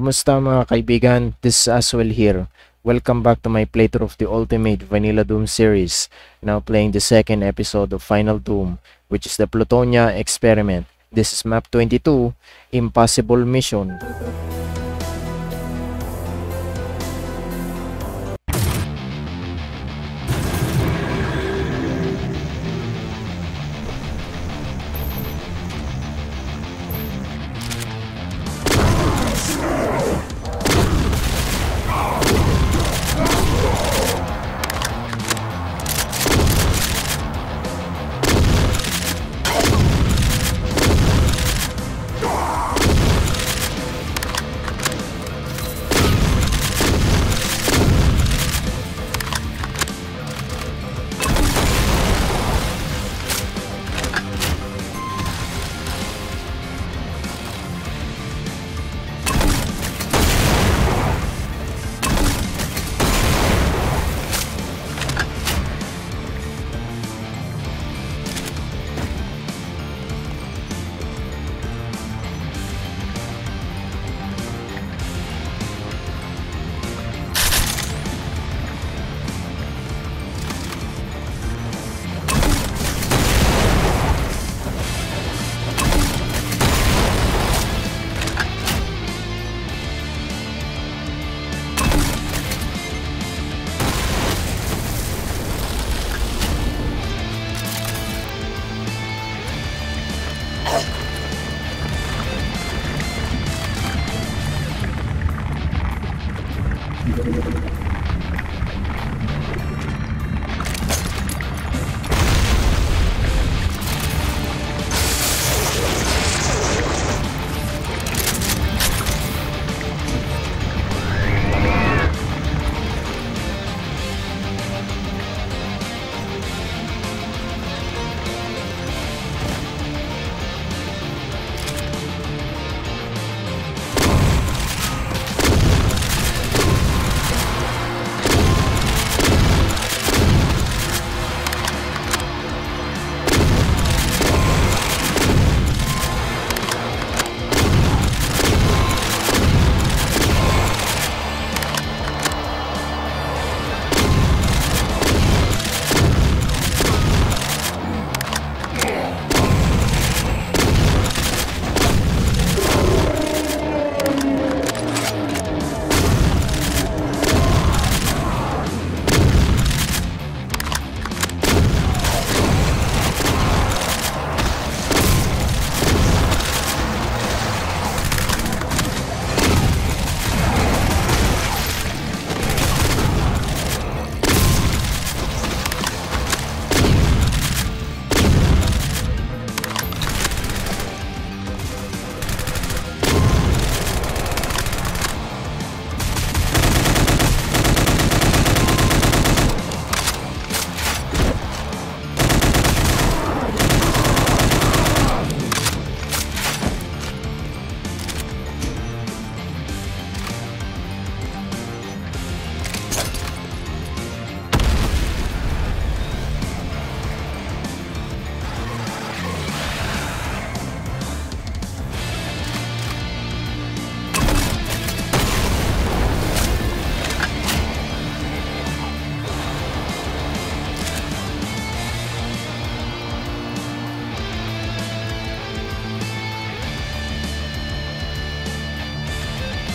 Kumusta mga kaibigan? This is Aswell here. Welcome back to my playthrough of the Ultimate Vanilla Doom series. Now playing the second episode of Final Doom, which is the Plutonia Experiment. This is map 22, Impossible Mission.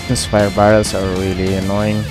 These fire barrels are really annoying.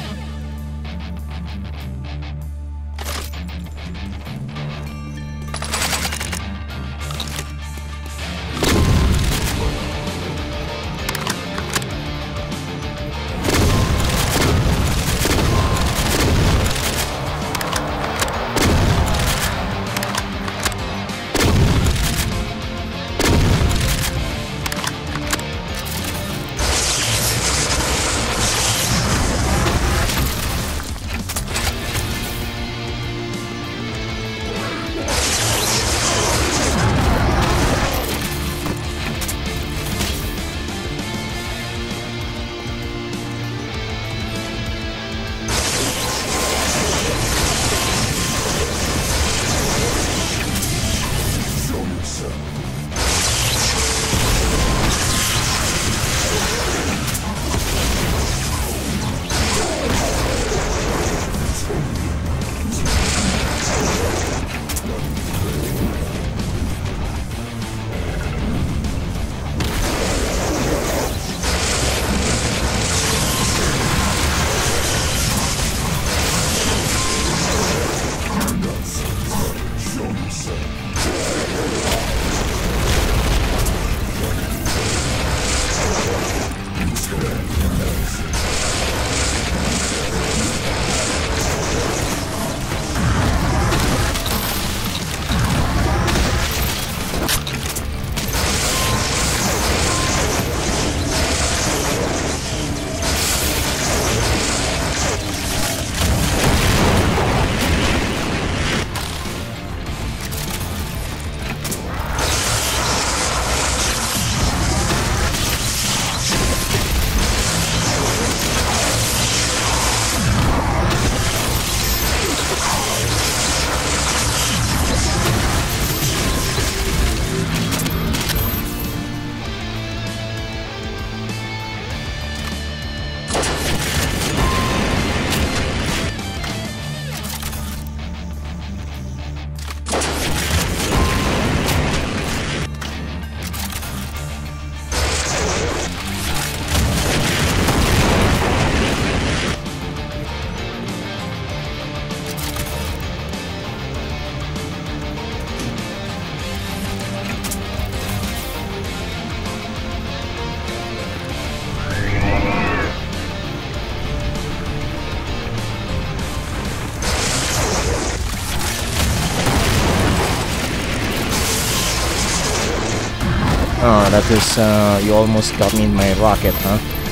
Oh, that is, uh, you almost got me in my rocket, huh?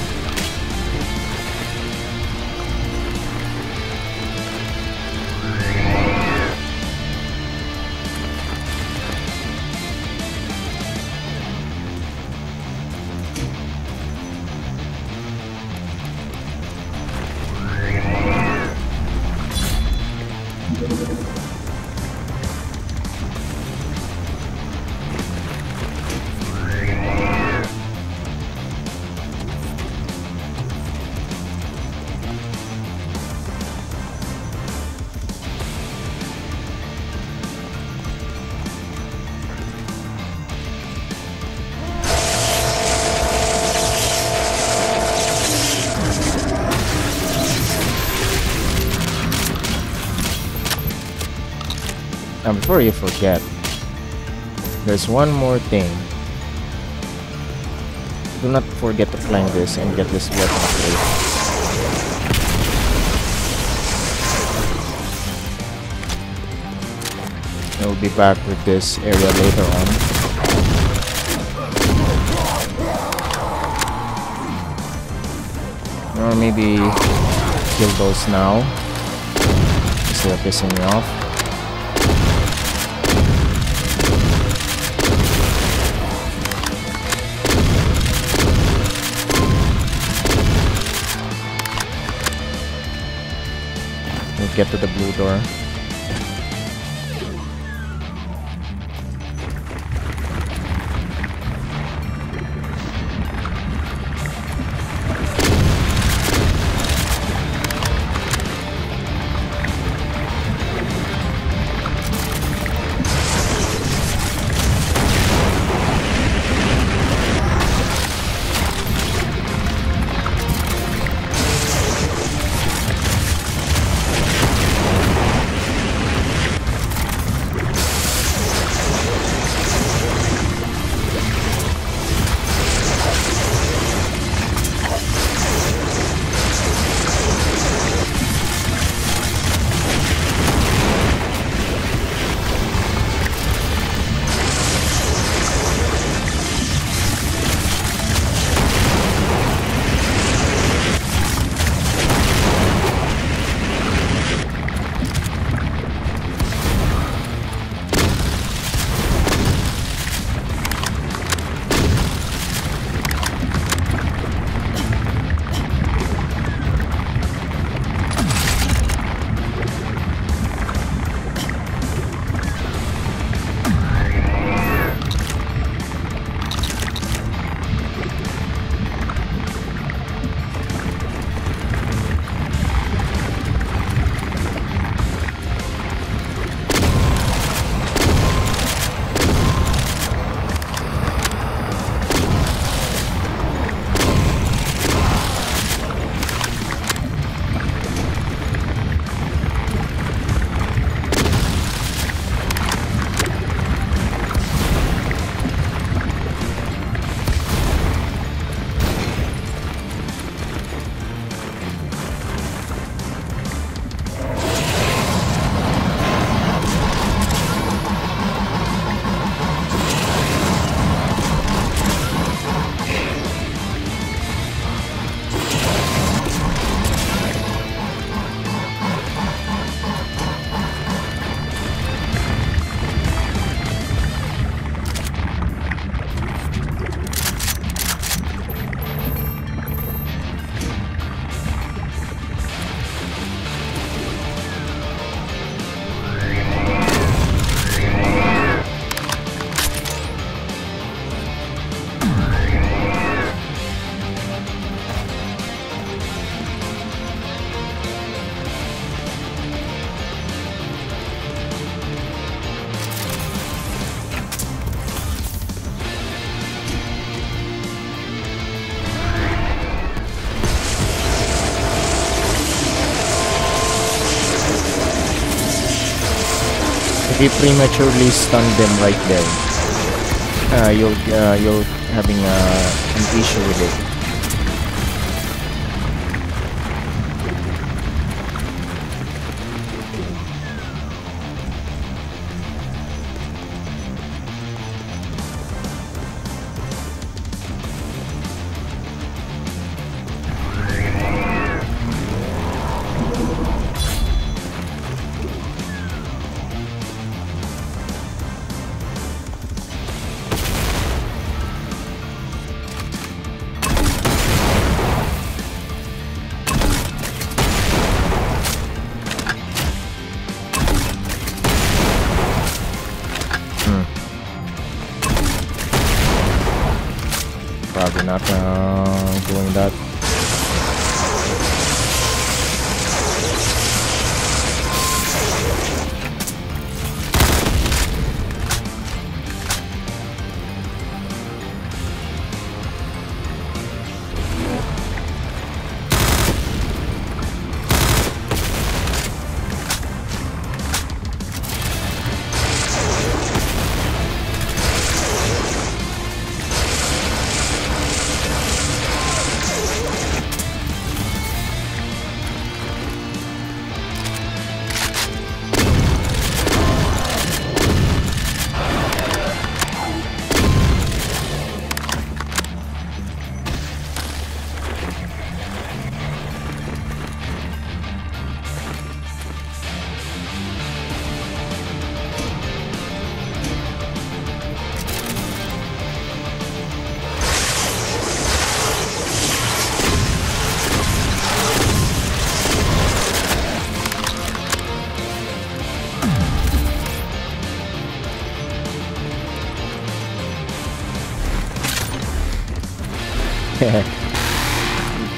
Now before you forget, there's one more thing. Do not forget to climb this and get this weapon upgrade. I'll be back with this area later on. Or maybe kill those now. Instead of pissing me off. Get to the blue door. You prematurely stun them right there, uh, you'll uh, you'll having uh, an issue with it. We're not uh, doing that.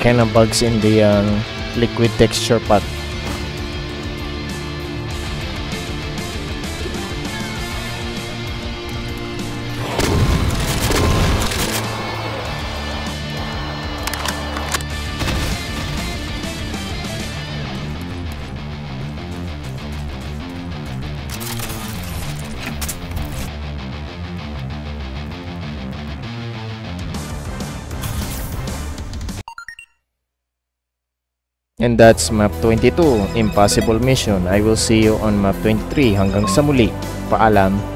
Kind of bugs in the um, liquid texture pot. And that's map 22, Impossible Mission. I will see you on map 23. Hanggang sa muli. Paalam.